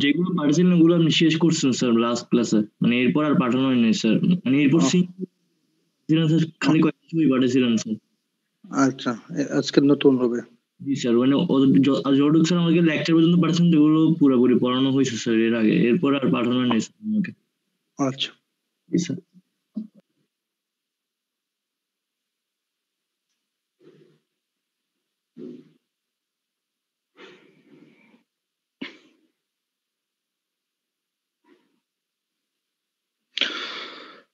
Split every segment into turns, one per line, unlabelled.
যেগুলো পাঠিয়েছিলেন ওগুলো আপনি শেষ করছেন স্যার লাস্ট ক্লাসে মানে এরপর আর পাঠানো হয়নি স্যার মানে এরপর স্যার খালি কয়েকটা ছবি পাঠিয়েছিলেন স্যার
আচ্ছা আজকে নতুন হবে।
জি স্যার মানে যতটুকু স্যার আমাকে লেকচার পর্যন্ত পাঠাচ্ছেন যেগুলো পুরোপুরি পড়ানো হয়েছে স্যার এর আগে। এরপর আর পাঠানো হয়নি স্যার আমাকে।
আচ্ছা।
জি স্যার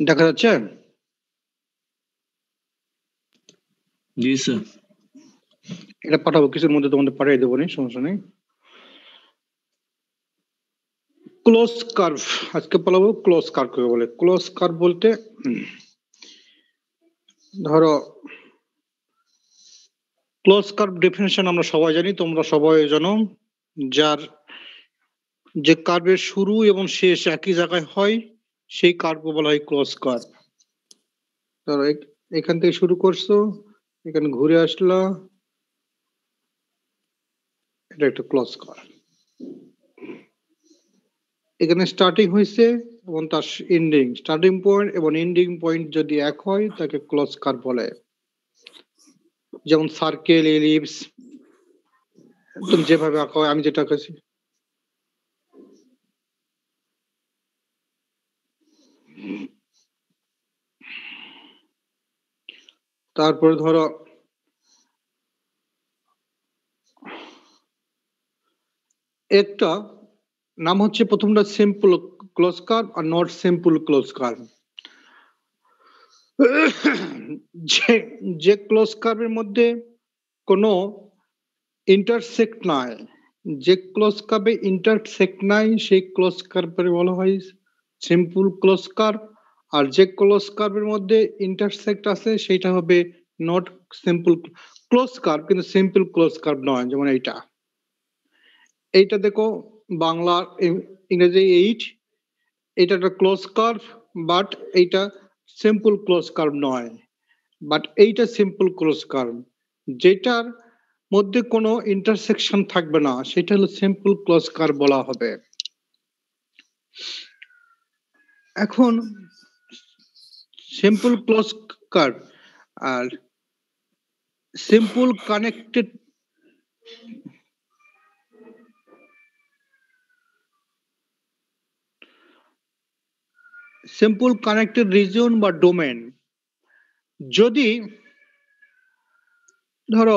দেখা যাচ্ছে?
জি স্যার।
এটা পাঠাবো কিছুর মধ্যে তোমাদের পাঠিয়ে দেবো নি সমস্যা নেই? ক্লোজ কার্ভ আজকে বলব ক্লোজ কার্ভ কে বলে। ক্লোজ কার্ভ বলতে ধরো ক্লোজ কার্ভ ডেফিনেশন আমরা সবাই জানি তোমরা সবাই জানো যার যে কার্ভের শুরু এবং শেষ একই জায়গায় হয় সেই কার্ভ বলা হয় ক্লোজ কার্ভ ধরো এখান থেকে শুরু করছ, এখানে ঘুরে আসলা, এটা একটা ক্লোজ কার্ভ এখানে স্টার্টিং হয়েছে এবং তার এন্ডিং স্টার্টিং পয়েন্ট এবং এন্ডিং পয়েন্ট যদি এক হয়, তাকে ক্লোজ কার্ভ বলে। যেমন সার্কেল এলিপস একদম যেভাবে হয়, আমি যেটা আঁকাছি। তারপরে ধরো, একটা নাম হচ্ছে প্রথমটা সিম্পল ক্লোজ কার্ভ আর নট সিম্পল ক্লোজ কার্ভ যে যে ক্লোজ কার্ভের মধ্যে কোনো ইন্টারসেক্ট নাই, যে ক্লোজ কার্ভে ইন্টারসেক্ট নাই, সেই ক্লোজ কার্ভের বলা হয় সিম্পল ক্লোজ কার্ভ আর যে ক্লোজ কার্ভের মধ্যে ইন্টারসেক্ট আছে সেটা হবে নট সিম্পল ক্লোজ কার্ভ কিন্তু সিম্পল ক্লোজ কার্ভ নয়, যেমন এইটা। এইটা দেখো বাংলা ইংরেজি এইট এটা একটা ক্লোজ কার্ভ বাট এইটা সিম্পল ক্লোজ কার্ভ নয়। বাট এইটা সিম্পল ক্লোজ কার্ভ যেটার মধ্যে কোনো ইন্টারসেকশন থাকবে না, সেটা হলো সিম্পল ক্লোজ কার্ভ বলা হবে। এখন সিম্পল ক্লোজ কার্ভ আর simple connected simple connected region বা ডোমেন যদি ধরো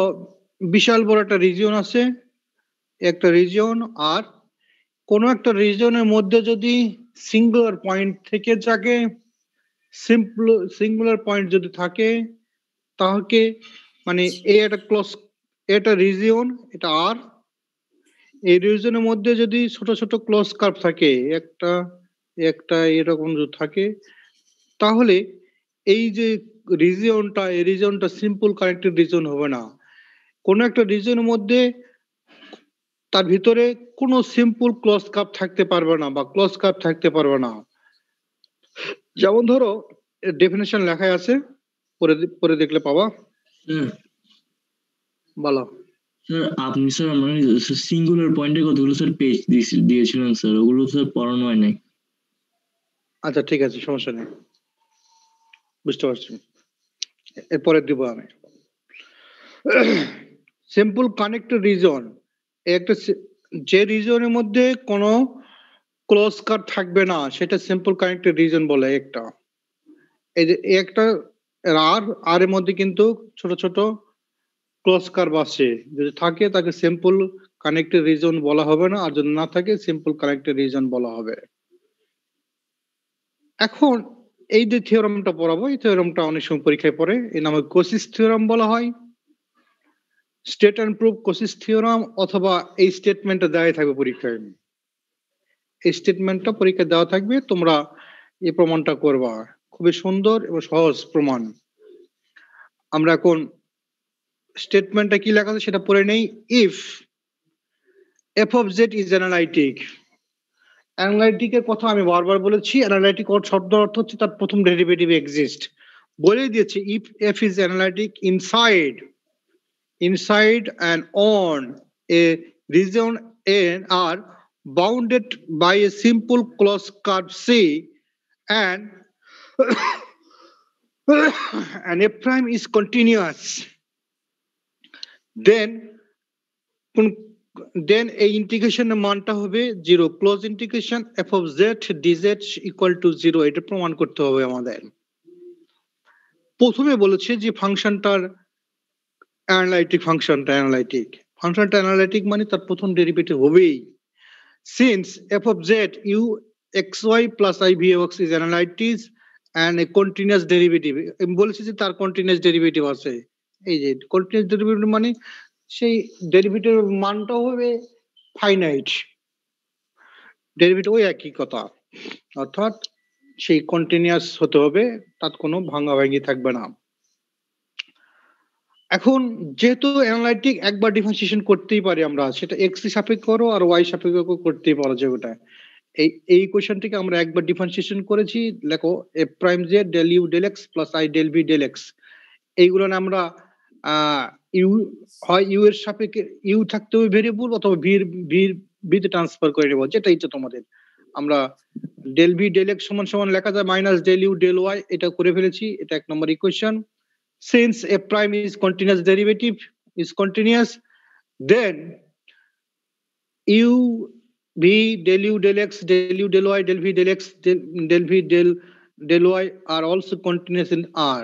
বিশাল বড় একটা রিজিয়ন আছে, একটা রিজিয়ন আর কোনো একটা রিজনের মধ্যে যদি সিঙ্গুলার পয়েন্ট থেকে যাকে সিম্পল সিঙ্গুলার পয়েন্ট যদি থাকে, তাহলে মানে এ একটা ক্লোজ এটা রিজিয়ন এটা আর এই রিজনের মধ্যে যদি ছোট ছোট ক্লোজ কার্ভ থাকে, একটা একটা এরকম যদি থাকে, তাহলে এই যে রিজিয়নটা এই রিজিয়নটা সিম্পল কানেক্টেড রিজন হবে না। কোন একটা রিজনের মধ্যে তার ভিতরে কোনো সিম্পল ক্লোজ কাপ থাকতে পারবে না বা ক্লোজ কাপ থাকতে পারবে না। যেমন ধরো ডেফিনেশন লেখায় আছে পরে পরে দেখলে পাবা। বলো।
আপনি স্যার মানে সিঙ্গুলার পয়েন্টে কতগুলো স্যার পেজ দিয়েছিলেন স্যার? ওগুলো স্যার পড়ানো হয় নাই।
আচ্ছা ঠিক আছে সমস্যা নেই। বুঝতে পারছি। এরপরে দিব আমি। সিম্পল কানেক্টেড রিজন একটা যে রিজনের মধ্যে কোনো ক্লোজ কাট থাকবে না, সেটা সিম্পল কানেক্টেড রিজন বলে একটা। এই যে একটা আর আর এর মধ্যে কিন্তু ছোট ছোট ক্লোজ কার্ভ আছে যদি থাকে, তাকে সিম্পল কানেক্টেড রিজন বলা হবে না, আর যদি না থাকে সিম্পল কানেক্টেড রিজন বলা হবে। এখন, এই যে থিওরামটা পড়াবো, এই থিওরামটা অনেক সময় পরীক্ষায় পড়ে এই নামে কোসিস থিওরাম বলা হয়। State and proof Cauchy's theorem অথবা এই স্টেটমেন্টটা দেওয়াই থাকবে পরীক্ষায় এই স্টেটমেন্টটা পরীক্ষা দেওয়া থাকবে, তোমরা এই প্রমাণটা করবা। খুবই সুন্দর এবং সহজ প্রমাণ। আমরা এখন স্টেটমেন্টটা কি লেখা আছে সেটা পড়ে নেই। If f of z is analytic অ্যানালাইটিকের কথা আমি বারবার বলেছি অ্যানালাইটিক শব্দ অর্থ হচ্ছে তার প্রথম ডেরিভেটিভ এক্সিস্ট বলে দিয়েছি if f is analytic inside inside and on a region N R bounded by a simple closed curve C and and f prime is continuous. Then then এই ইন্টিগ্রেশনের মানটা হবে zero close integration F of Z DZ equal to zero এটা প্রমাণ করতে হবে আমাদের। প্রথমে বলেছে যে ফাংশনটার অ্যানালাইটিক ফাংশনটা অ্যানালাইটিক ফাংশনটা অ্যানালাইটিক মানে তার প্রথম ডেরিভেটিভ হবেই। Since f of z u x y plus i v x is analytic and a continuous derivative আমি বলেছি যে তার কন্টিনিউয়াস ডেরিভেটিভ আছে। এই যে কন্টিনিউয়াস ডেরিভেটিভ মানে সেই ডেরিভেটিভ মানটাও হবে ফাইনাইট ডেরিভেটিভ ওই একই কথা। অর্থাৎ সেই কন্টিনিউয়াস হতে হবে, তার কোনো ভাঙা ভাঙি থাকবে না। এখন যেহেতু অ্যানালাইটিক একবার ডিফারেন্সিয়েশন করতেই পারি আমরা, সেটা এক্স সাপেক্ষ করো আর ওয়াই সাপেক্ষ করতেই পারো যে ওটা এই এই কোয়েশনটিকে আমরা একবার ডিফারেন্সিয়েশন করেছি লেখো a prime z del u del x plus i del v del x এইগুলো আমরা ইউ হয় ইউ এর সাপেক্ষে ইউ থাকতে হবে ভেরিয়েবল অথবা ভির ভির ভিতে ট্রান্সফার করে নেব, যেটা ইচ্ছে তোমাদের। আমরা ডেল ভি ডেল এক্স সমান সমান লেখা যায় minus del u del y এটা করে ফেলেছি, এটা এক নম্বর equation since f prime is continuous derivative is continuous then u v del u del x del u del y del v del x del, del v del del y are also continuous in r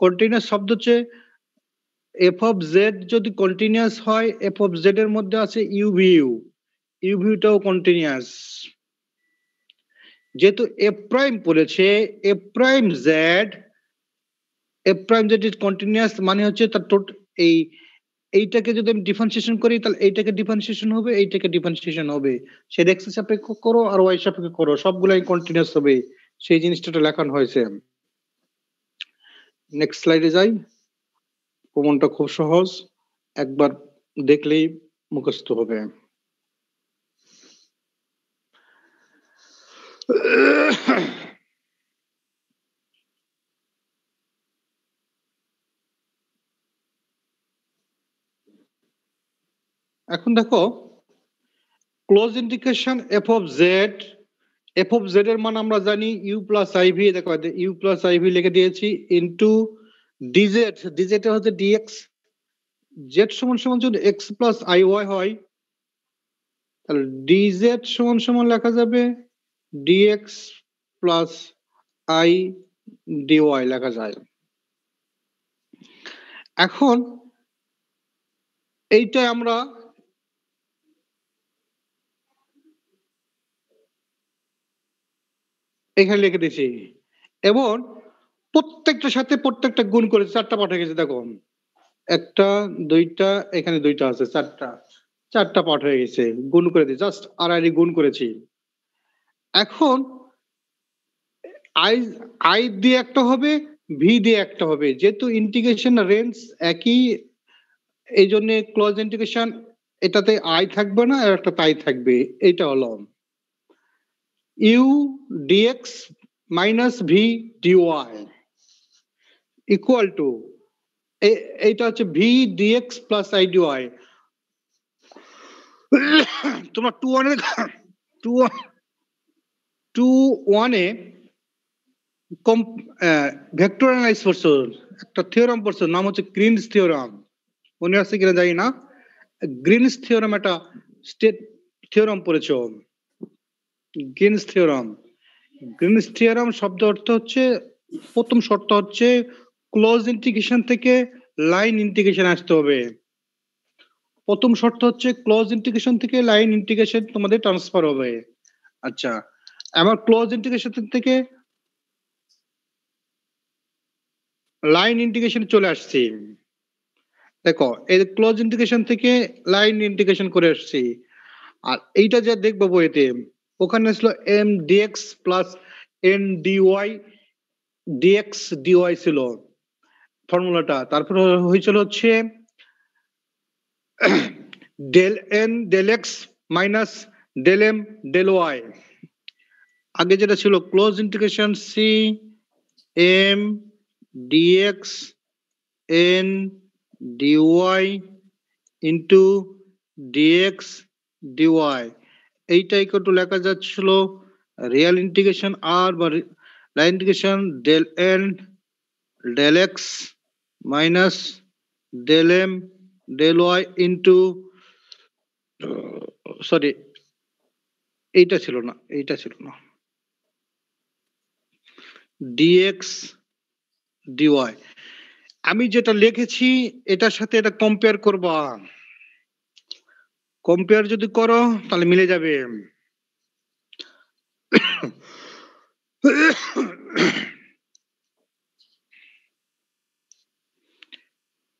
continuous শব্দ হচ্ছে F of z যদি continuous হয় f of Z এর মধ্যে আছে u v u u ভিউটাও continuous যেহেতু f prime পড়েছে f prime z f prime z continuous মানে হচ্ছে তার এই, এইটাকে যদি আমি ডিফারেন্সিয়েশন করি, তাহলে এইটাকে ডিফারেন্সিয়েশন হবে, এইটাকে ডিফারেন্সিয়েশন হবে। সে এক্স সাপেক্ষ করো আর ওয়াই সাপেক্ষ করো, সবগুলাই কন্টিনিউয়াস হবে। সেই জিনিসটা লেখানো হয়েছে। নেক্সট স্লাইডে যাই। প্রমাণটা খুব সহজ। একবার দেখলেই মুখস্থ হবে। এখন দেখো close integration F of Z F of Z এর মান আমরা জানি ইউ প্লাস আইভি দেখো ইউ প্লাস আইভি লিখে দিয়েছি ইন্টু ডিজেড ডিজেড হচ্ছে ডিএক্স জেড সমান সমান যদি এক্স প্লাস আই ওয়াই হয়, তাহলে ডিজেড সমান সমান লেখা যাবে ডিএক্স প্লাস আই ডিওয়াই লেখা যায়। এখন এইটা আমরা এখানে লিখে দিছি। এবং প্রত্যেকটার সাথে প্রত্যেকটা গুণ করে চারটা পাঠ গেছে, দেখো। একটা, দুইটা, এখানে দুইটা আছে, চারটা। চারটা পাঠ হয়ে গেছে, গুণ করে দিই। জাস্ট আড়াআড়ি গুণ করেছি। এখন আই আই দিয়ে একটা হবে, ভি দিয়ে একটা হবে। যেহেতু ইন্টিগ্রেশন রেঞ্জ একই এই জন্য ক্লোজ ইন্টিগ্রেশন এটাতে আই থাকবে না আর একটা তাই থাকবে, এইটা হলো। U d x minus v d y equal to এইটা হচ্ছে v d x plus i d y তোমরা টু ওয়ানে টু টু ওয়ানে কম ভেক্টর অ্যানালাইজ করছ, একটা থিওরাম পড়ছো, নাম হচ্ছে গ্রিনস থিওরাম মনে আছে কিনা জানি না? গ্রিনস থিওরাম একটা স্টেট থিওরাম পড়েছো। Green's theorem. গ্রিনস থিওরাম শব্দ অর্থ হচ্ছে, প্রথম শর্ত হচ্ছে ক্লোজ ইন্টিগ্রেশন থেকে লাইন ইন্টিগ্রেশন আসতে হবে। প্রথম শর্ত হচ্ছে ক্লোজ ইন্টিগ্রেশন থেকে লাইন ইন্টিগ্রেশন তোমাদের ট্রান্সফার হবে। আচ্ছা আমার ক্লোজ ইন্টিগ্রেশন থেকে লাইন ইন্টিগ্রেশন চলে আসছি। দেখো, এই ক্লোজ ইন্টিগ্রেশন থেকে লাইন ইন্টিগ্রেশন করে আসছি। আর এইটা যা দেখব বইতে ওখানে ছিল m d x plus n d y d x d y ছিল ফর্মুলাটা তারপর হয়েছিল হচ্ছে del N del X minus del M del Y আগে যেটা ছিল close integration c m d x n d y into d x d y এইটা equal to লেখা যাচ্ছিল রিয়াল ইন্টিগ্রেশন আর বা line integration del n del x minus del m del y into sorry এইটা ছিল না, এইটা ছিল না। ডিএক্স ডিওয়াই আমি যেটা লিখেছি, এটার সাথে এটা কম্পেয়ার করবা। কম্পেয়ার যদি করো, তাহলে মিলে যাবে।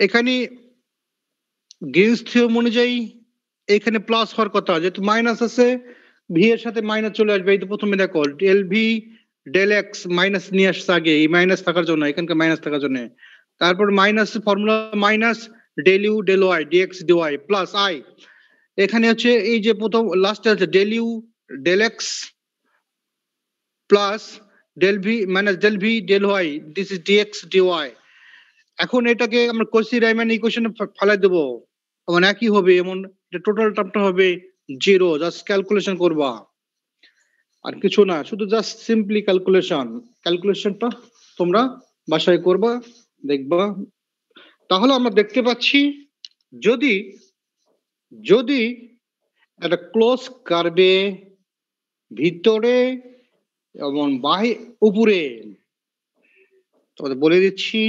এখানে গ্রিন্স থিওম অনুযায়ী এখানে প্লাস হওয়ার কথা, যেহেতু মাইনাস আছে ভি এর সাথে মাইনাস চলে আসবে, এই তো প্রথমে দেখো del v del x minus নিয়ে আসছে আগে, এই মাইনাস থাকার জন্য, এখানকার মাইনাস থাকার জন্য। তারপর minus formula minus del u del y d x d y plus i এখানে হচ্ছে এই যে প্রথম লাস্টে আছে del u del x plus del v minus del v del y this is d x d y এখন এটাকে আমরা কোসি রাইমান ইকুয়েশনে ফেলাই দেবো। মানে একই হবে, এমন টোটাল টার্মটা হবে জিরো জাস্ট ক্যালকুলেশন করবা। আর কিছু না, শুধু জাস্ট সিম্পলি ক্যালকুলেশন ক্যালকুলেশনটা তোমরা বাসায় করবা, দেখবা। তাহলে আমরা দেখতে পাচ্ছি, যদি যদি একটা ক্লোজ কার্বে ভিতরে এবং বাহি, উপরে, তোমাদের বলে দিচ্ছি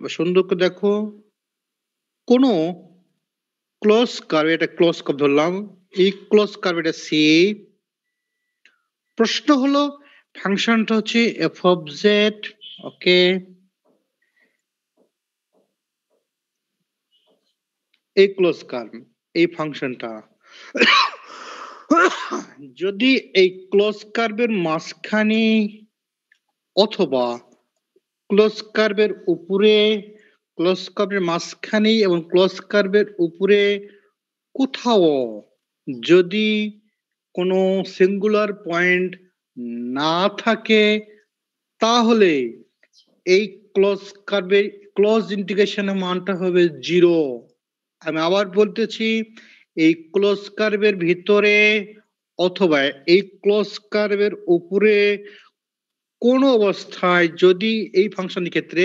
সুন্দর করে দেখো, কোনো ক্লোজ কার্ভ এটা ক্লোজ কার্ভ ধরলাম, এই ক্লোজ কার্ভ এটা সি, প্রশ্ন হলো, ফাংশনটা হচ্ছে এফ অফ জেড ওকে এই ক্লোজ কার্ভ, এই ফাংশনটা। যদি এই ক্লোজ কার্ভের মাঝখানে অথবা ক্লোজ কার্ভের উপরে, ক্লোজ কার্ভের মাঝখানে এবং ক্লোজ কার্ভের উপরে কোথাও যদি কোনো সিঙ্গুলার পয়েন্ট না থাকে, তাহলে এই ক্লোজ কার্ভের ক্লোজ ইন্টিগ্রেশনের মানটা হবে জিরো। আমি আবার বলতেছি, এই ক্লোজ কার্ভের ভিতরে অথবা এই ক্লোজ কার্ভের উপরে কোন অবস্থায় যদি এই ফাংশনের ক্ষেত্রে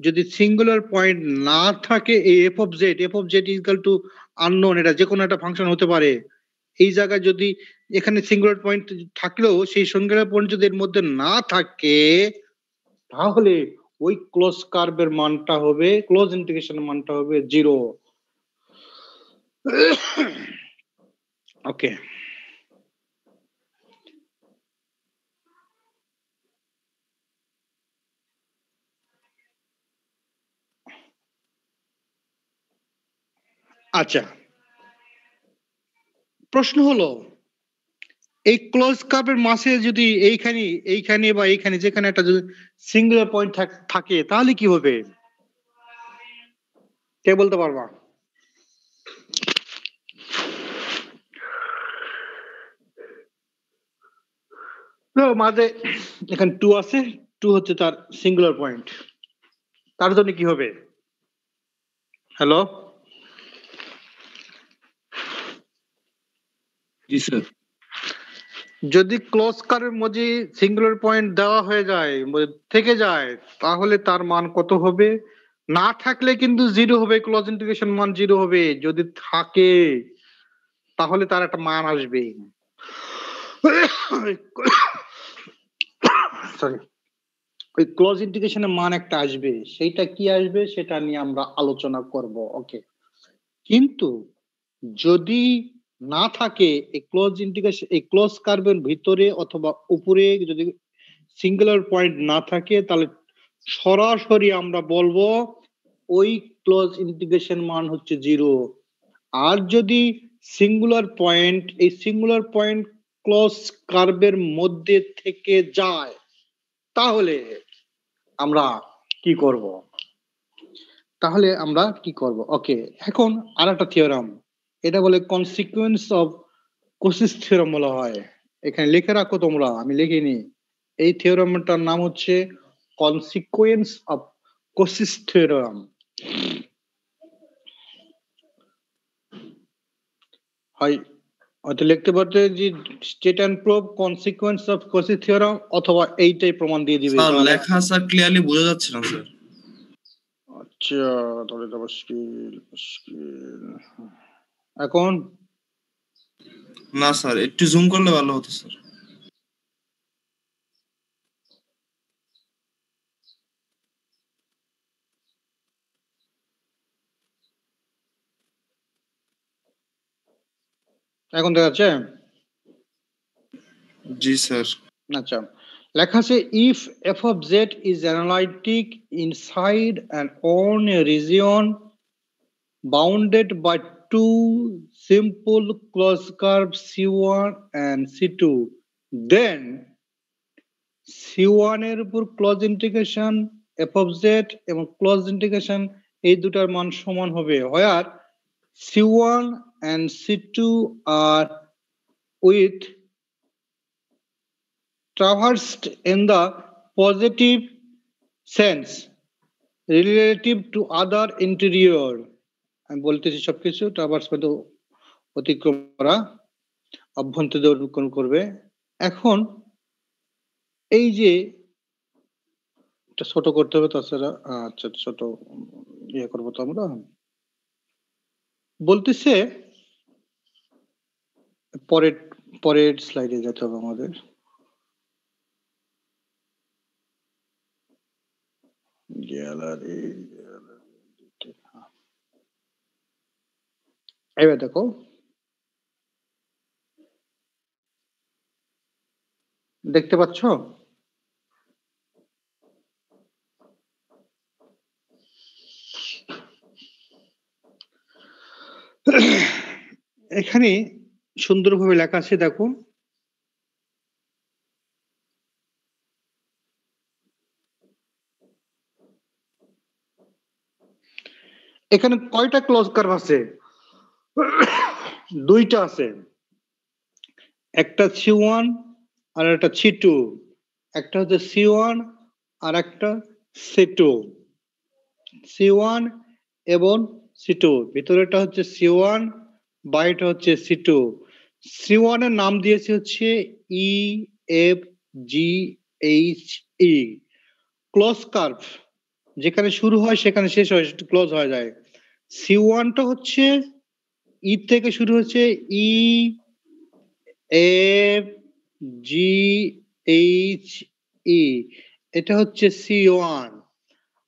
যদি সিঙ্গুলার পয়েন্ট না থাকে, এই f of z f of z equal to unknown এটা যে কোনো একটা ফাংশন হতে পারে। এই জায়গায় যদি এখানে সিঙ্গুলার পয়েন্ট থাকলেও সেই সিঙ্গুলার পয়েন্ট যদি এর মধ্যে না থাকে, তাহলে ওই ক্লোজ কার্ভের মানটা হবে ক্লোজ ইন্টিগ্রেশনের মানটা হবে জিরো ওকে আচ্ছা। প্রশ্ন হলো, এই ক্লোজ কাপের মাসে যদি এইখানে এইখানে বা এইখানে যেখানে একটা যদি সিঙ্গুলার পয়েন্ট থাকে, তাহলে কি হবে? কে বলতে পারবা? মাঝে এখানে টু আছে টু হচ্ছে তার সিঙ্গুলার পয়েন্ট তার জন্য কি হবে? হ্যালো
জি স্যার
যদি ক্লোজ কারের মধ্যে সিঙ্গুলার পয়েন্ট দেওয়া হয়ে যায় থেকে যায় তাহলে তার মান কত হবে? না থাকলে কিন্তু জিরো হবে ক্লোজ ইন্টিগ্রেশন মান জিরো হবে। যদি থাকে তাহলে তার একটা মান আসবে। সরি ওই ক্লোজ ইন্টিগ্রেশনের মান একটা আসবে। সেইটা কি আসবে সেটা নিয়ে আমরা আলোচনা করব। ওকে কিন্তু যদি না থাকে, এই ক্লোজ ইন্টিগ্রেশন এই ক্লোজ কার্ভের ভিতরে অথবা উপরে যদি সিঙ্গুলার পয়েন্ট না থাকে, তাহলে সরাসরি আমরা বলব ওই ক্লোজ ইন্টিগ্রেশন মান হচ্ছে জিরো আর যদি সিঙ্গুলার পয়েন্ট এই সিঙ্গুলার পয়েন্ট ক্লোজ কার্ভের মধ্যে থেকে যায় তাহলে আমরা কি করব? তাহলে আমরা কি করব? ওকে, এখন আর একটা থিওরাম এটা বলে কনসিকুয়েন্স অফ কোসিস থিওরাম বলা হয়। এখানে লিখে রাখো তোমরা, আমি লিখিনি। এই থিওরামটার নাম হচ্ছে কনসিকুয়েন্স অফ কোসিস থিওরাম হয় হয়তো লিখতে পারতে যে state and prove consequence of Cauchy theorem অথবা এইটাই প্রমাণ দিয়ে দিবে।
স্যার লেখা স্যার ক্লিয়ারলি বোঝা যাচ্ছে না স্যার।
আচ্ছা তাহলে তো মুশকিল মুশকিল এখন?
না স্যার একটু জুম করলে ভালো হতো স্যার।
এখন দেখা যাচ্ছে
জি স্যার।
আচ্ছা। লেখা আছে if f of z is analytic inside and on a region bounded by two simple closed curves C1 and C2 then C1 এর উপর close integration f of z এবং ক্লোজ ইন্টিগ্রেশন এই দুটার মান সমান হবে। হয় আর c C1 and C2 are with traversed in the positive sense relative to other interior আমি বলতেছি সবকিছু ট্রাভার্স পথ অতিক্রম করা, অভ্যন্তর অতিক্রম করবে। এখন এই যে ছোট করতে হবে, তাছাড়া আচ্ছা ছোট ইয়ে করব তো আমরা। বলতেছে পরের পরের স্লাইডে যেতে হবে আমাদের। গ্যালারি এবার দেখো। দেখতে পাচ্ছ? এখানে সুন্দরভাবে লেখা আছে দেখো এখানে কয়টা ক্লোজ কার্ভ আছে? দুইটা আছে। একটা সি ওয়ান আর একটা সি টু। একটা হচ্ছে সি ওয়ান আর একটা সি টু। সি ওয়ান এবং সি টু। ভিতরেটা হচ্ছে সি ওয়ান বাইরেটা হচ্ছে সি টু। সি ওয়ানের নাম দিয়েছে হচ্ছে e f g h e close curve যেখানে শুরু হয়, সেখানে শেষ হয় ক্লোজ হয়ে যায়। সি ওয়ানটা হচ্ছে ই থেকে শুরু হচ্ছে E F G H E এটা হচ্ছে সি ওয়ান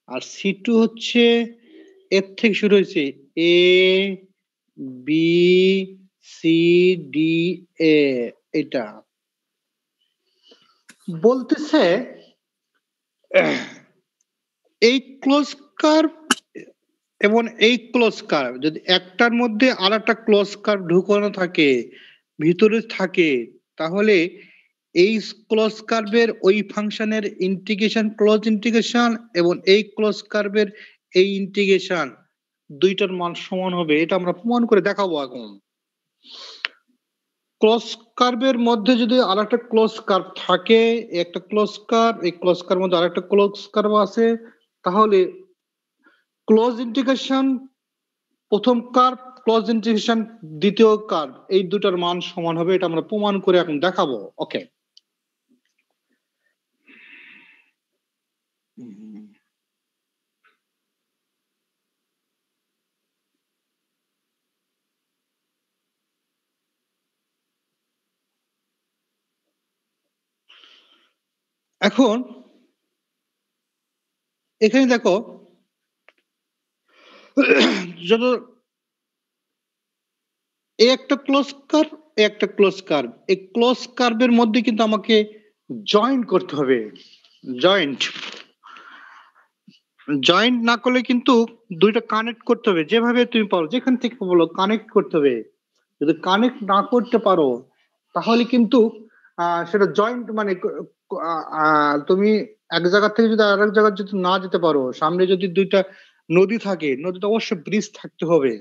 আর সি টু হচ্ছে, এর থেকে শুরু হয়েছে a b c d a এটা। বলতেছে, এই ক্লোজ কার্ভ এবং এই ক্লোজ কার্ভ যদি একটার মধ্যে আর একটা ক্লোজ কার্ভ ঢুকানো থাকে, ভিতরে থাকে, তাহলে এই ক্লোজ কার্ভের ওই ফাংশনের ইন্টিগ্রেশন ক্লোজ ইন্টিগ্রেশন এবং এই ক্লোজ কার্ভের এই ইন্টিগ্রেশন দুইটার মান সমান হবে, এটা আমরা প্রমাণ করে দেখাবো এখন। ক্লোজ কার্ভের মধ্যে যদি আর একটা ক্লোজ কার্ভ থাকে একটা ক্লোজ কার্ভ এই ক্লোজ কার্ভের মধ্যে আরেকটা ক্লোজ কার্ভ আছে, তাহলে ক্লোজ ইন্টিগ্রেশন প্রথম কার্ভ ক্লোজ ইন্টিগ্রেশন দ্বিতীয় কার্ভ এই দুটার মান সমান হবে, এটা আমরা প্রমাণ করে এখন দেখাবো। ওকে এখন, এখানে দেখো, যত একটা ক্লোজ কার্ভ একটা ক্লোজ কার্ভ এই ক্লোজ কার্ভের মধ্যে কিন্তু আমাকে জয়েন্ট করতে হবে। জয়েন্ট জয়েন্ট না করলে কিন্তু দুইটা কানেক্ট করতে হবে। যেভাবে তুমি পারো, যেখান থেকে বলো কানেক্ট করতে হবে। যদি কানেক্ট না করতে পারো, তাহলে কিন্তু সেটা জয়েন্ট মানে তুমি এক জায়গা থেকে যদি আরেক জায়গায় যদি না যেতে পারো, সামনে যদি দুইটা নদী থাকে, নদীতে অবশ্যই ব্রিজ থাকতে হবে,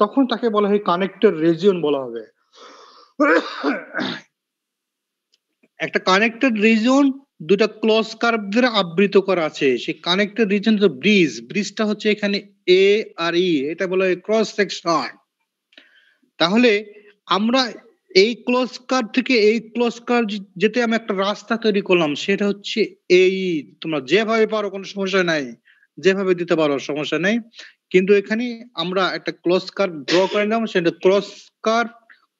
তখন তাকে বলা হয় কানেক্টেড রিজিয়ন বলা হবে। একটা কানেক্টেড রিজন দুটা ক্লস কার্ভ দ্বারা আবৃত করা আছে, সেই কানেক্টেড রিজন তো ব্রিজ ব্রিজটা হচ্ছে এখানে এ আর ই এটা বলা হয় ক্রস সেকশন তাহলে আমরা এই ক্লস কার্ভ থেকে এই ক্লস কার্ভ যেতে আমি একটা রাস্তা তৈরি করলাম, সেটা হচ্ছে এই, তোমরা যেভাবে পারো কোনো সমস্যা নাই, যেভাবে দিতে পারো সমস্যা নেই। কিন্তু এখানে আমরা একটা ক্লস কার্ভ ড্র করে নিলাম, সেটা ক্রস কার্ভ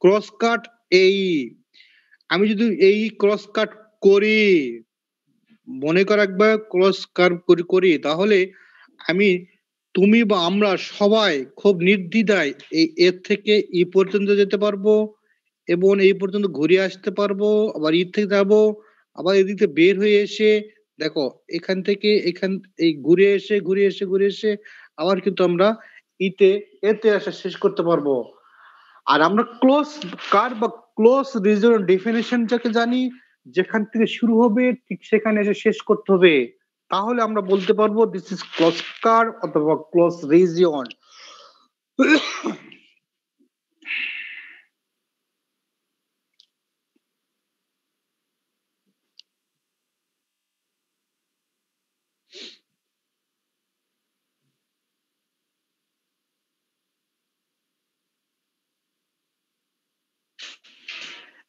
ক্রস কাট এই। আমি যদি এই ক্রস কাট করি, মনে কর একবার ক্রস করি করি, তাহলে আমি, তুমি বা আমরা সবাই খুব নির্দ্বিধায় এই এর থেকে ই পর্যন্ত যেতে পারব। এবং এই পর্যন্ত ঘুরে আসতে পারব, আবার ঈদ থেকে যাব, আবার এদিক বের হয়ে এসে, দেখো, এখান থেকে এখান, এই ঘুরে এসে ঘুরে এসে ঘুরে এসে, আবার কিন্তু আমরা ইতে এতে আসা শেষ করতে পারব। আর আমরা ক্লোজ কার বা ক্লোজ রিজন ডেফিনেশন যাকে জানি, যেখান থেকে শুরু হবে, ঠিক সেখানে এসে শেষ করতে হবে। তাহলে আমরা বলতে পারব দিস ইজ ক্লোজ কার অথবা ক্লোজ রিজিয়ন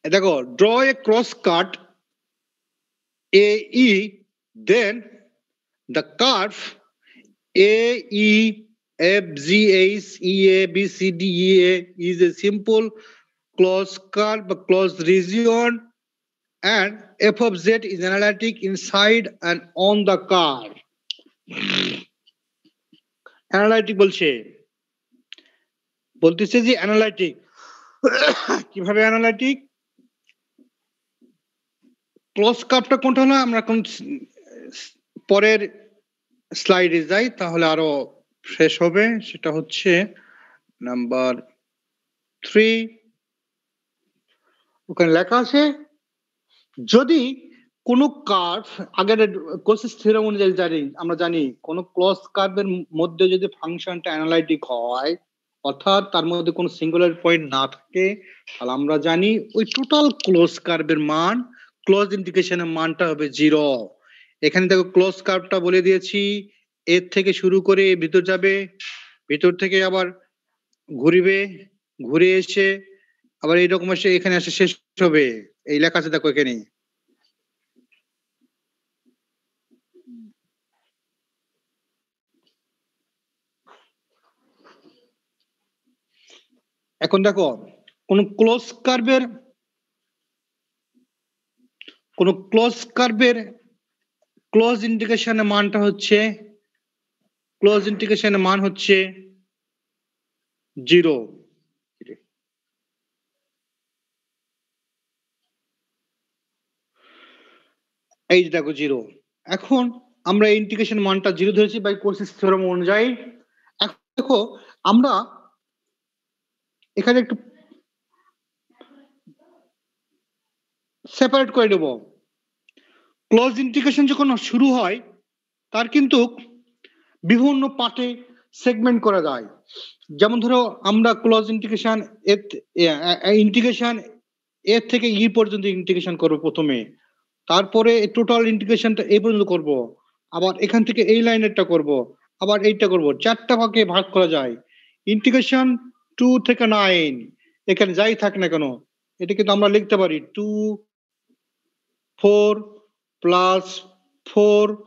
দেখো draw a cross cut a e then the curve a e f g h e a b c d e a is a simple close curve বা close region and f of z is analytic inside and on the curve. Analytic বলছে। বলতেছে যে analytic কীভাবে analytic close কাপটা কোনটা হলো? আমরা কোন পরের স্লাইডে যাই, তাহলে আরও শেষ হবে। সেটা হচ্ছে নাম্বার থ্রি। ওখানে লেখা আছে, যদি কোনো কার্ভ, আগের কোসিস থিওরাম অনুযায়ী জানি, আমরা জানি কোনো ক্লোজ কার্ভের মধ্যে যদি ফাংশনটা অ্যানালাইটিক হয়, অর্থাৎ তার মধ্যে কোনো সিঙ্গুলার পয়েন্ট না থাকে, তাহলে আমরা জানি ওই টোটাল ক্লোজ কার্ভের মান ক্লোজ ইন্ডিকেশনের মানটা হবে জিরো এখানে দেখো ক্লোজ কার্ভটা বলে দিয়েছি। এর থেকে শুরু করে ভিতর যাবে, ভিতর থেকে আবার ঘুরিবে, ঘুরে এসে আবার এইরকম এসে এখানে এসে শেষ হবে। এই লেখা আছে দেখো এখানে এখন দেখো, কোন ক্লোজ কার্ভের কোন ক্লোজ কার্ভের ক্লোজ ইন্ডিকেশনের মানটা হচ্ছে ক্লোজ ইন্ডিকেশনের মান হচ্ছে জিরো এই যে দেখো জিরো এখন আমরা ইন্টিগ্রেশন মানটা জিরো ধরেছি বাই কোর্সিস থিওরাম অনুযায়ী। এখন দেখো, আমরা এখানে একটু সেপারেট করে দেব। ক্লোজ ইন্টিগ্রেশন যখন শুরু হয়, তার কিন্তু বিভিন্ন পার্টে সেগমেন্ট করা যায়। যেমন ধরো, আমরা ক্লোজ ইন্টিগ্রেশন ইন্টিগ্রেশন এর থেকে ই পর্যন্ত ইন্টিগ্রেশন করব প্রথমে। তারপরে টোটাল ইন্টিগ্রেশনটা এই পর্যন্ত করব। আবার এখান থেকে এই লাইনেরটা করব, আবার এইটা করব। চারটা ভাগে ভাগ করা যায়। ইন্টিগ্রেশন টু থেকে নাইন এখানে যাই থাক না কেন, এটা কিন্তু আমরা লিখতে পারি two four plus four,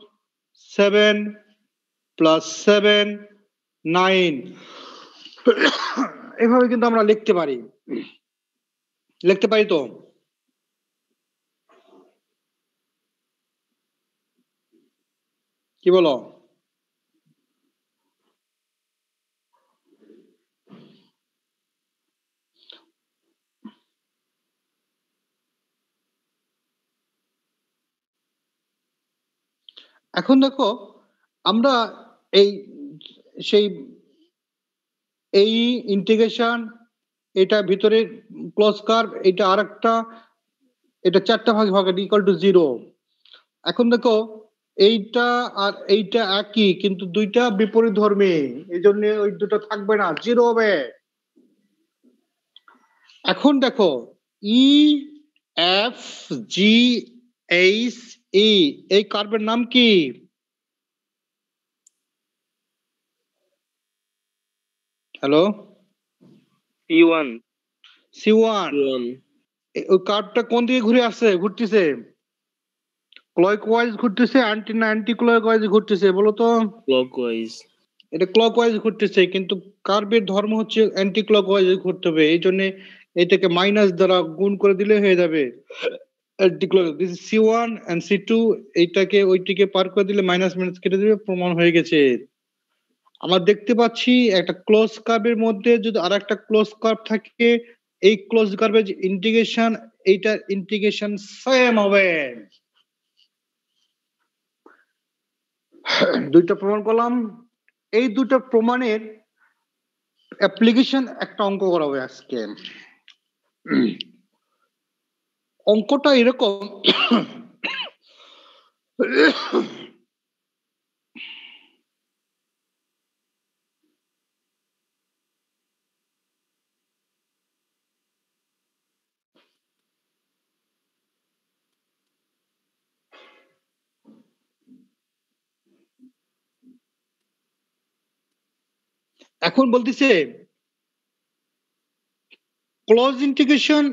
seven plus seven, nine. এভাবে কিন্তু আমরা লিখতে পারি। লিখতে পারি তো? কি বলো? এখন দেখো, আমরা এই, সেই, এই ইন্টিগ্রেশন এটা ভিতরে ক্লোজ কার্ভ এটা আরেকটা, এটা চারটা ভাগে ভাগ ইকুয়াল টু জিরো এখন দেখো, এইটা আর এইটা একই, কিন্তু দুইটা বিপরীত ধর্মী এই জন্য ওই দুটো থাকবে না জিরো হবে। এখন দেখো E F G H E এই কার্বের নাম কি? Hello
p one
c one ওই কার্ভটা কোন দিকে ঘুরে আসছে? ঘুরতেছে? ক্লক ওয়াইজ ঘুরতেছে অ্যান্টি না অ্যান্টি ক্লক ওয়াইজ ঘুরতেছে বলো তো।
ক্লকওয়াইজ
এটা ক্লক ওয়াইজ ঘুরতেছে কিন্তু কার্ভের ধর্ম হচ্ছে অ্যান্টি ক্লক ওয়াইজ ঘুরতে হবে এই জন্য এটাকে মাইনাস দ্বারা গুণ করে দিলে হয়ে যাবে। C one and c two এইটাকে ওইটিকে পার করে দিলে মাইনাস মাইনাস কেটে দিবে প্রমাণ হয়ে গেছে। আমরা দেখতে পাচ্ছি একটা ক্লোজ কার্ভের মধ্যে যদি আর একটা ক্লোজ কার্ভ থাকে, এই ক্লোজ কার্ভের যে ইন্টিগ্রেশন এইটার ইন্টিগ্রেশন সেম হবে। দুইটা প্রমাণ করলাম। এই দুটো প্রমাণের অ্যাপ্লিকেশন একটা অঙ্ক করা হবে আজকে। অঙ্কটা এরকম। এখন বলতেছে ক্লোজ ইন্টিগ্রেশন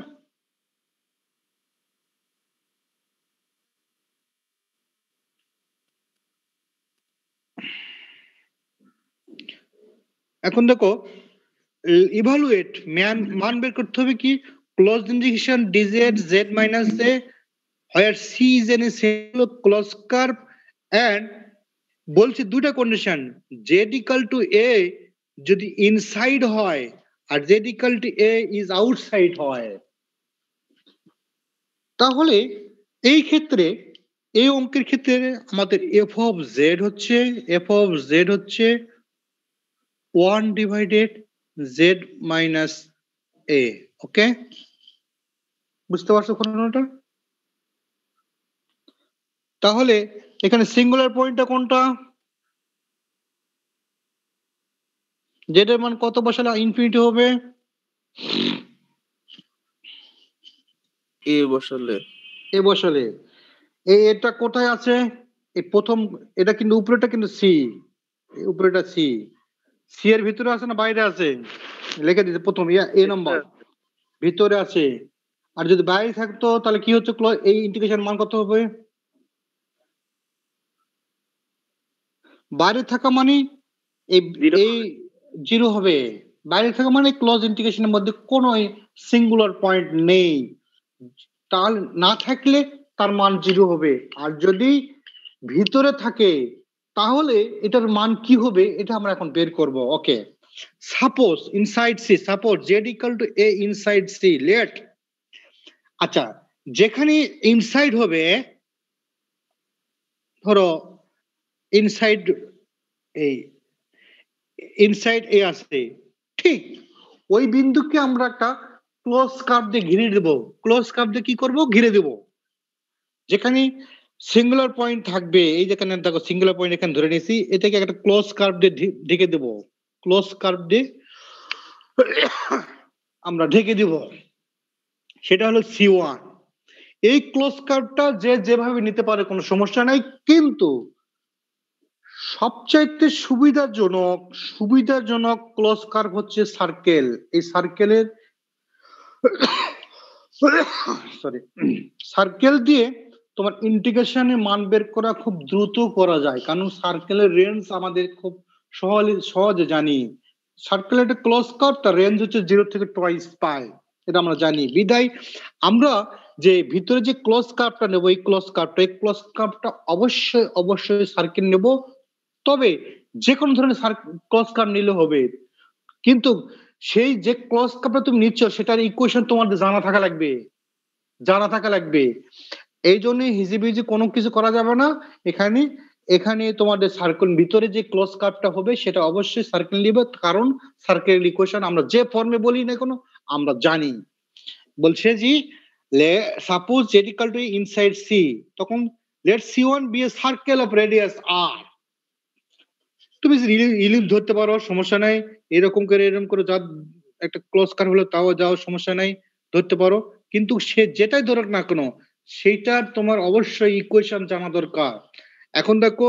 এখন দেখো ইভালুয়েট ম্যান মান বের করতে হবে কি? Close integration D Z Z minus A where C is an close curve and বলছি দুটা condition Z equal to A যদি ইনসাইড হয়, আর Z equal to A is outside হয়। তাহলে এই ক্ষেত্রে, এই অঙ্কের ক্ষেত্রে আমাদের এফ অফ জেড হচ্ছে এফ অফ জেড হচ্ছে one divided Z minus A okay বুঝতে পারছ ঘটনাটা তাহলে এখানে সিঙ্গুলার পয়েন্টটা কোনটা? জেড এর মান কত বসালে ইনফিনিটি হবে?
এ বসালে।
এ বসালে। এই এটা কোথায় আছে? এই প্রথম এটা কিন্তু উপরেটা কিন্তু সি উপরেটা সি সি এর ভিতরে আছে না বাইরে আছে? লিখে দিতে প্রথম এ নম্বর ভিতরে আছে। আর যদি বাইরে থাকতো তাহলে কি হচ্ছে? এই ইন্টিগ্রেশন মান কত হবে? বাইরে থাকা মানে এই এই জিরো হবে। বাইরে থাকা মানে ক্লোজ ইন্টিগ্রেশনের মধ্যে কোনো সিঙ্গুলার পয়েন্ট নেই। তার না থাকলে তার মান জিরো হবে। আর যদি ভিতরে থাকে তাহলে এটার মান কি হবে এটা আমরা এখন বের করব। Okay. Suppose inside C suppose Z equal to A inside C let আচ্ছা যেখানে ইনসাইড হবে, ধরো ইনসাইড এই ইনসাইড এ আছে। ঠিক, ওই বিন্দুকে আমরা একটা ক্লোজ কার্ভ দিয়ে ঘিরে দেব। ক্লোজ কার্ভ দিয়ে কি করব? ঘিরে দেব। যেখানে সিঙ্গুলার পয়েন্ট থাকবে, এই যেখানে দেখো সিঙ্গুলার পয়েন্ট এখানে ধরে নিয়েছি, এটাকে একটা ক্লোজ কার্ভ দিয়ে ঢেকে দেব। ক্লোজ কার্ভ দিয়ে আমরা ঢেকে দেব। সেটা হলো সি ওয়ান এই ক্লোজ কার্ভটা যে যেভাবে নিতে পারে কোনো সমস্যা নাই, কিন্তু সবচাইতে সুবিধাজনক সুবিধাজনক ক্লোজ কার্ভ হচ্ছে সার্কেল এই সার্কেলের সরি সার্কেল দিয়ে তোমার ইন্টিগ্রেশনের মান বের করা খুব দ্রুত করা যায়। কারণ সার্কেলের রেঞ্জ আমাদের খুব সহজে সহজে জানি। সার্কেলের একটা ক্লোজ কার্ভ তার রেঞ্জ হচ্ছে জিরো থেকে টোয়াইস পায় এটা আমরা জানি। বিদায়, আমরা যে ভিতরে যে ক্লোজ কার্ভটা নেব, এই ক্লোজ কার্ভটা এই ক্লোজ কার্ভটা অবশ্যই অবশ্যই সার্কেল নেব। তবে যে কোনো ধরনের ক্লোজ কার্ভ নিলে হবে। কিন্তু সেই যে ক্লোজ কার্ভটা তুমি নিচ্ছ, সেটার ইকুয়েশন তোমাদের জানা থাকা লাগবে। জানা থাকা লাগবে। এই জন্য হিজিবিজি কোনো কিছু করা যাবে না। এখানে এখানে তোমাদের সার্কেল ভিতরে যে ক্লোজ কার্ভটা হবে, সেটা অবশ্যই সার্কেল নিবে। কারণ সার্কেল ইকুয়েশন আমরা যে ফর্মে বলি না কোনো, আমরা জানি। বলছে যে suppose Z equal to inside C তখন let C one be a circle of radius আর তুমি রিলিফ ধরতে পারো, সমস্যা নাই। এরকম করে এরকম করে যা, একটা ক্লোজ কার্ভ হলো, তাও যাও, সমস্যা নাই। ধরতে পারো। কিন্তু সে যেটাই ধরুক না কেন সেইটার তোমার অবশ্যই ইকুয়েশন জানা দরকার। এখন দেখো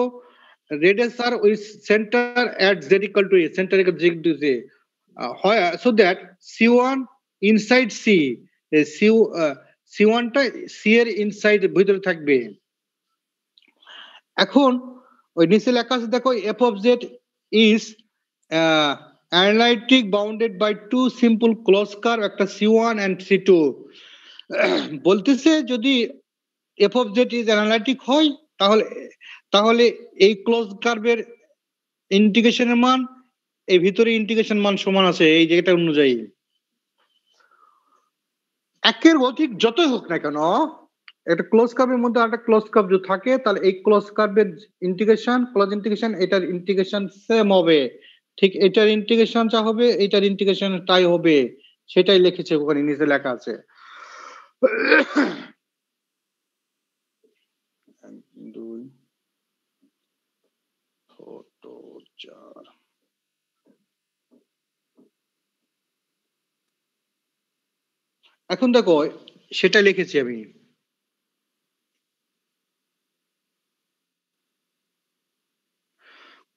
রেডিয়াস আর ওই centre at Z equal to A centre equal Z to A হয় so that C one inside C C C ওয়ানটা সি এর ইনসাইড ভিতরে থাকবে। এখন ওই নিচে লেখা আছে, দেখো F of Z is analytic bounded by two simple close curve একটা C one and C two বলতেছে যদি F of Z is analytic হয়, তাহলে তাহলে এই ক্লোজ কার্ভের ইন্টিগ্রেশনের মান, এই ভিতরে ইন্টিগ্রেশন মান সমান আছে, এই জায়গাটা অনুযায়ী। একের অধিক যতই হোক না কেন, একটা ক্লোজ কার্ভের মধ্যে একটা ক্লোজ কার্ভ যদি থাকে, তাহলে এই ক্লোজ কার্ভের ইন্টিগ্রেশন ক্লোজ ইন্টিগ্রেশন এটার ইন্টিগ্রেশন সেম হবে। ঠিক এটার ইন্টিগ্রেশন যা হবে, এটার ইন্টিগ্রেশন তাই হবে, সেটাই লিখেছে ওখানে, নিচে লেখা আছে। দুই, ছোট চার। এখন দেখো, সেটা লিখেছি আমি।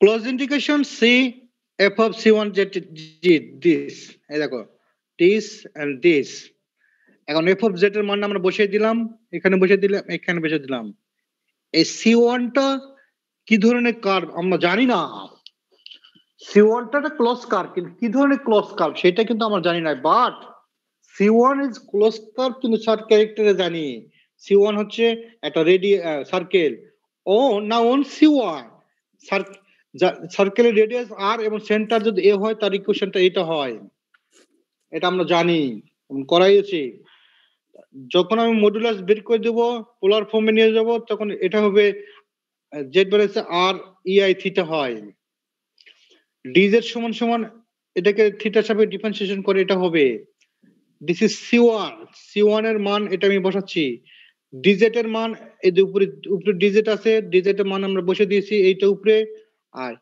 Close indication C F of C one Z G this এই দেখো দিস এন্ড দিস এখন এফ অফ জেড এর মান আমরা বসিয়ে দিলাম, এখানে বসিয়ে দিলাম, এখানে বসিয়ে দিলাম। এই সি ওয়ানটা কি ধরনের কার্ভ আমরা জানি না। সি ওয়ানটা একটা ক্লোজ কার্ভ কিন্তু কি ধরনের ক্লোজ কার্ভ সেটা কিন্তু আমরা জানি না but C one is close curve কিন্তু শর্ট ক্যারেক্টারে জানি। সি ওয়ান হচ্ছে একটা রেডি সার্কেল ও, না ওন সি ওয়ান সার্কেলের রেডিয়াস আর এবং সেন্টার যদি এ হয়, তার ইকুয়েশনটা এটা হয়। এটা আমরা জানি করাই করাইছি যখন আমি মডুলাস বের করে দেবো পোলার ফর্মে নিয়ে যাব, তখন এটা হবে জেড ব্যালেন্স আর ইআই থিটা হয়। ডিজেড সমান সমান এটাকে থিটার সাথে ডিফারেন্সিয়েশন করে এটা হবে। This is C one C ওয়ানের মান এটা আমি বসাচ্ছি। ডিজেট এর মান, এই যে উপরে উপরে ডিজেট আছে ডিজেট এর মান আমরা বসে দিয়েছি এইটা উপরে। আর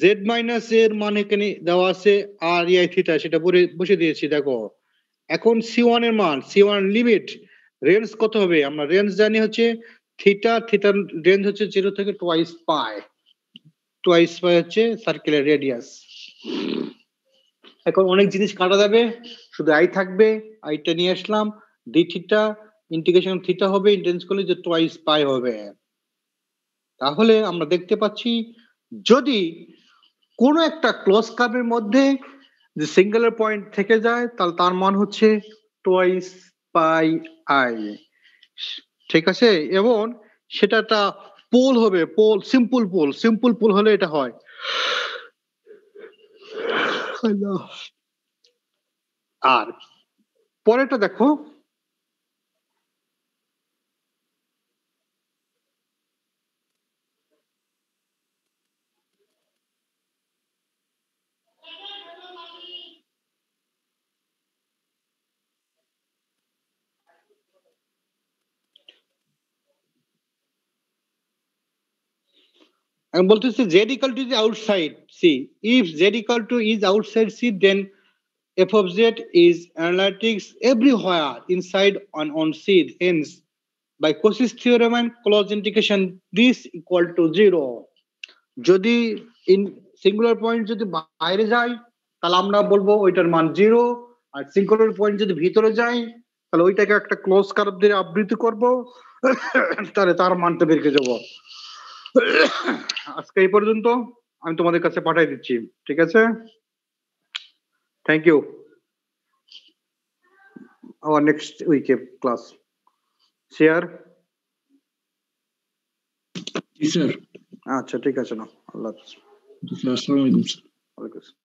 জেড মাইনাস এর মান এখানে দেওয়া আছে আর ইআই থিটা সেটা বসে দিয়েছি, দেখো। এখন সি ওয়ানের মান সি ওয়ান লিমিট রেঞ্জ কত হবে? আমরা রেঞ্জ জানি হচ্ছে থিটা থিটার রেঞ্জ হচ্ছে জিরো থেকে টোয়াইস পাই টোয়াইস পাই হচ্ছে সার্কেলের রেডিয়াস এখন অনেক জিনিস কাটা যাবে, শুধু আই থাকবে আইটা নিয়ে আসলাম ডি থিটা ইন্টিগ্রেশন থিটা হবে ইন্টেন্স করলে যে টোয়াইস পাই হবে। তাহলে আমরা দেখতে পাচ্ছি, যদি কোনো একটা ক্লোজ কার্ভের মধ্যে যে সিঙ্গেলের পয়েন্ট থেকে যায়, তাহলে তার মান হচ্ছে টোয়াইস পাই আই ঠিক আছে? এবং সেটা একটা পোল হবে pole simple pole simple pole হলে এটা হয়। আর পরেরটা দেখো আমি বলতেছি Z equal to is outside C if Z equal to is outside C then F of Z is analytics everywhere inside on on C hence by Cauchy's theorem and close indication this equal to zero যদি in singular point যদি বাইরে যায়, তাহলে আমরা বলব ওইটার মান zero আর singular point যদি ভিতরে যায়, তাহলে ওইটাকে একটা ক্লোজ কার্ভ দিয়ে আবৃত করব, তাহলে তার মানটা বেরকে যাব আজকে এই পর্যন্ত আমি তোমাদের কাছে পাঠিয়ে দিচ্ছি ঠিক আছে? থ্যাংক ইউ আওয়ার নেক্সট উইকে ক্লাস শেয়ার
জি স্যার
আচ্ছা ঠিক আছে না আল্লাহ হাফিজ।
জি স্যার আসসালামু আলাইকুম স্যার
ওয়ালাইকুম আসসালাম।